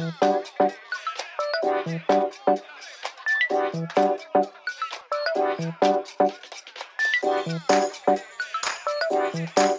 Thank you.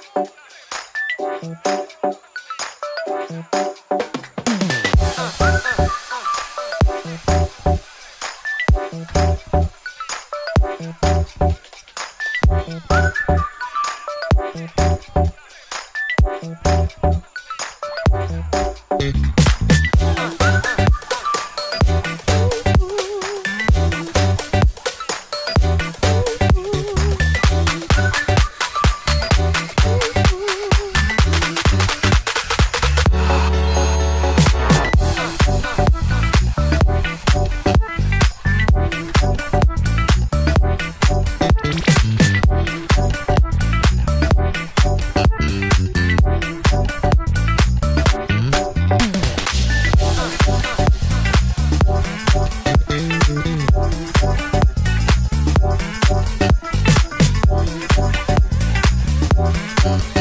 Thank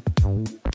Yeah.